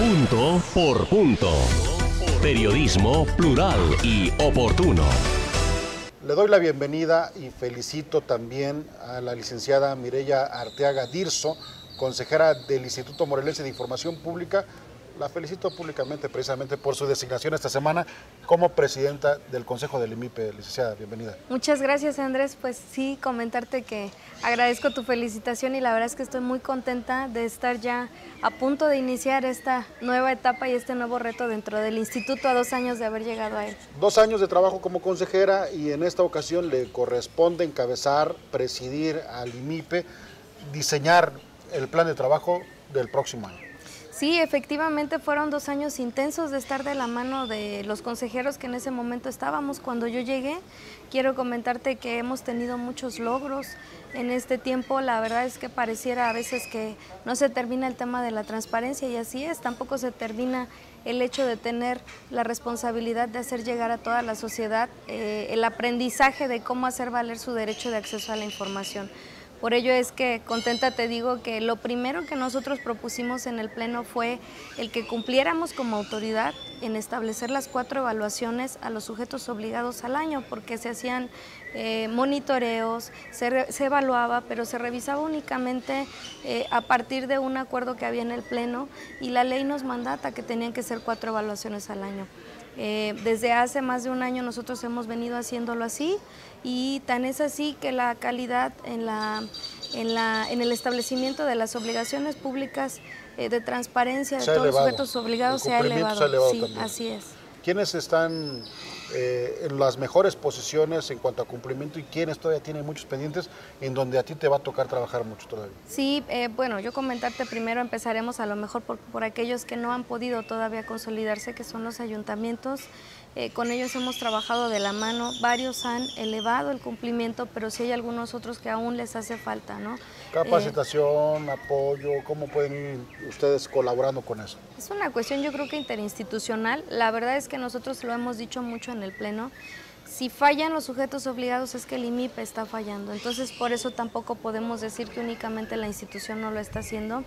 Punto por punto. Periodismo plural y oportuno. Le doy la bienvenida y felicito también a la licenciada Mireya Arteaga Dirso, consejera del Instituto Morelense de Información Pública, la felicito públicamente precisamente por su designación esta semana como presidenta del Consejo del IMIPE. Licenciada, bienvenida. Muchas gracias Andrés. Pues sí, comentarte que agradezco tu felicitación y la verdad es que estoy muy contenta de estar ya a punto de iniciar esta nueva etapa y este nuevo reto dentro del instituto a dos años de haber llegado a él. Dos años de trabajo como consejera y en esta ocasión le corresponde encabezar, presidir al IMIPE, diseñar el plan de trabajo del próximo año. Sí, efectivamente fueron dos años intensos de estar de la mano de los consejeros que en ese momento estábamos. Cuando yo llegué, quiero comentarte que hemos tenido muchos logros en este tiempo. La verdad es que pareciera a veces que no se termina el tema de la transparencia y así es. Tampoco se termina el hecho de tener la responsabilidad de hacer llegar a toda la sociedad eh, el aprendizaje de cómo hacer valer su derecho de acceso a la información. Por ello es que contenta te digo que lo primero que nosotros propusimos en el Pleno fue el que cumpliéramos como autoridad en establecer las cuatro evaluaciones a los sujetos obligados al año, porque se hacían eh, monitoreos, se, evaluaba, pero se revisaba únicamente eh, a partir de un acuerdo que había en el Pleno y la ley nos mandata que tenían que ser cuatro evaluaciones al año. Eh, desde hace más de un año nosotros hemos venido haciéndolo así y tan es así que la calidad en, la, en, la, en el establecimiento de las obligaciones públicas eh, de transparencia de todos los sujetos obligados se ha elevado. sí, así es. ¿Quiénes están eh, en las mejores posiciones en cuanto a cumplimiento y quiénes todavía tienen muchos pendientes en donde a ti te va a tocar trabajar mucho todavía? Sí, eh, bueno, yo comentarte primero empezaremos a lo mejor por, por aquellos que no han podido todavía consolidarse, que son los ayuntamientos. Eh, con ellos hemos trabajado de la mano, varios han elevado el cumplimiento, pero sí hay algunos otros que aún les hace falta, ¿no? Capacitación, apoyo, ¿cómo pueden ir ustedes colaborando con eso? Es una cuestión yo creo que interinstitucional, la verdad es que nosotros lo hemos dicho mucho en el Pleno, si fallan los sujetos obligados es que el IMIP está fallando, entonces por eso tampoco podemos decir que únicamente la institución no lo está haciendo.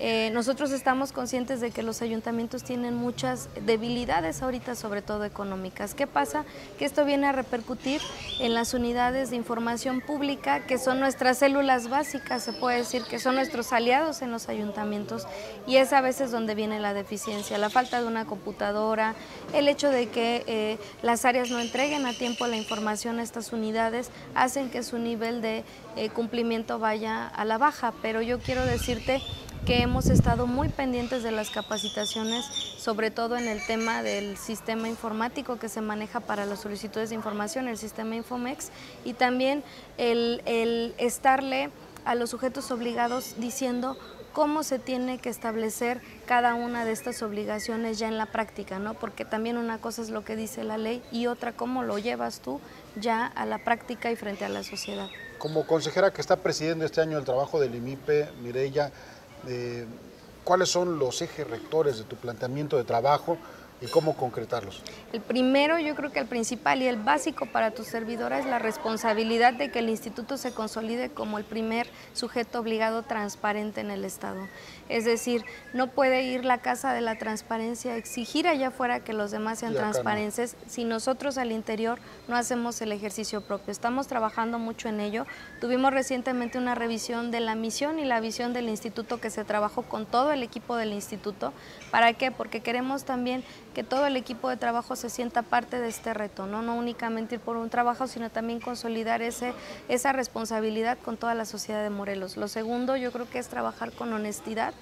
Eh, nosotros estamos conscientes de que los ayuntamientos tienen muchas debilidades ahorita, sobre todo económicas. ¿Qué pasa? Que esto viene a repercutir en las unidades de información pública, que son nuestras células básicas, se puede decir, que son nuestros aliados en los ayuntamientos, y es a veces donde viene la deficiencia, la falta de una computadora, el hecho de que eh, las áreas no entreguen a tiempo la información a estas unidades, hacen que su nivel de eh, cumplimiento vaya a la baja, pero yo quiero decirte que hemos estado muy pendientes de las capacitaciones, sobre todo en el tema del sistema informático que se maneja para las solicitudes de información, el sistema Infomex, y también el, el estarle a los sujetos obligados diciendo cómo se tiene que establecer cada una de estas obligaciones ya en la práctica, ¿no? Porque también una cosa es lo que dice la ley y otra cómo lo llevas tú ya a la práctica y frente a la sociedad. Como consejera que está presidiendo este año el trabajo del IMIPE, Mireya, cuáles son los ejes rectores de tu planteamiento de trabajo y cómo concretarlos. El primero, yo creo que el principal y el básico para tu servidora es la responsabilidad de que el instituto se consolide como el primer sujeto obligado transparente en el Estado. Es decir, no puede ir la Casa de la Transparencia a exigir allá afuera que los demás sean transparentes si nosotros al interior no hacemos el ejercicio propio. Estamos trabajando mucho en ello. Tuvimos recientemente una revisión de la misión y la visión del instituto que se trabajó con todo el equipo del instituto. ¿Para qué? Porque queremos también que todo el equipo de trabajo se sienta parte de este reto, no, no únicamente ir por un trabajo, sino también consolidar ese, esa responsabilidad con toda la sociedad de Morelos. Lo segundo yo creo que es trabajar con honestidad,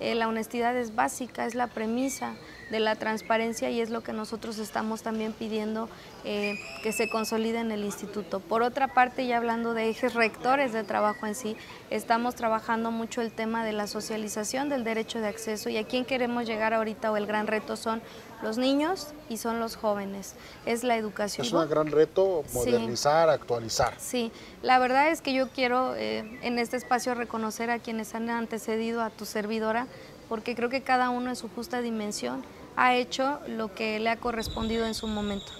eh, la honestidad es básica, es la premisa de la transparencia y es lo que nosotros estamos también pidiendo eh, que se consolide en el instituto. Por otra parte, ya hablando de ejes rectores de trabajo en sí, estamos trabajando mucho el tema de la socialización del derecho de acceso y a quién queremos llegar ahorita o el gran reto son los niños y son los jóvenes. Es la educación. Es un gran reto modernizar, actualizar. Sí, la verdad es que yo quiero eh, en este espacio reconocer a quienes han antecedido a tu servidora, porque creo que cada uno en su justa dimensión ha hecho lo que le ha correspondido en su momento.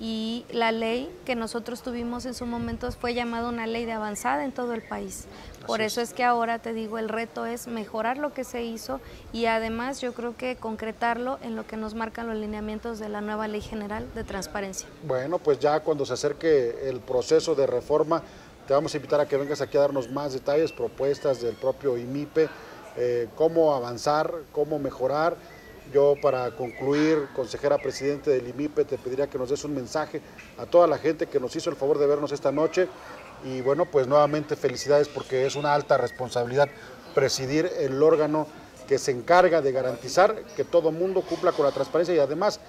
y la ley que nosotros tuvimos en su momento fue llamada una ley de avanzada en todo el país. Por eso es que ahora te digo, el reto es mejorar lo que se hizo y además yo creo que concretarlo en lo que nos marcan los lineamientos de la nueva Ley General de Transparencia. Bueno, pues ya cuando se acerque el proceso de reforma, te vamos a invitar a que vengas aquí a darnos más detalles, propuestas del propio IMIPE, eh, cómo avanzar, cómo mejorar yo para concluir, consejera presidente del IMIPE, te pediría que nos des un mensaje a toda la gente que nos hizo el favor de vernos esta noche. Y bueno, pues nuevamente felicidades porque es una alta responsabilidad presidir el órgano que se encarga de garantizar que todo mundo cumpla con la transparencia y además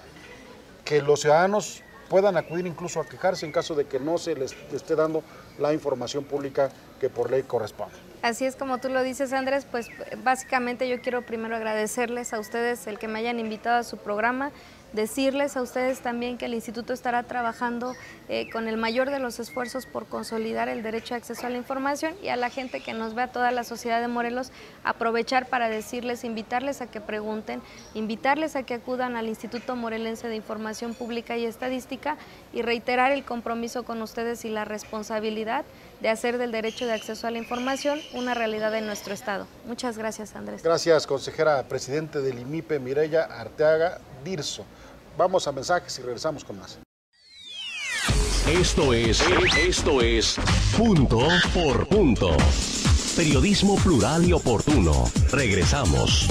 que los ciudadanos puedan acudir incluso a quejarse en caso de que no se les esté dando la información pública que por ley corresponde. Así es como tú lo dices, Andrés, pues básicamente yo quiero primero agradecerles a ustedes el que me hayan invitado a su programa decirles a ustedes también que el instituto estará trabajando eh, con el mayor de los esfuerzos por consolidar el derecho de acceso a la información y a la gente que nos ve, a toda la sociedad de Morelos, aprovechar para decirles, invitarles a que pregunten, invitarles a que acudan al Instituto Morelense de Información Pública y Estadística y reiterar el compromiso con ustedes y la responsabilidad de hacer del derecho de acceso a la información una realidad en nuestro Estado. Muchas gracias, Andrés. Gracias, consejera presidente del IMIPE, Mireya Arteaga Dirso. Vamos a mensajes y regresamos con más. Esto es, esto es punto por punto. Periodismo plural y oportuno. Regresamos.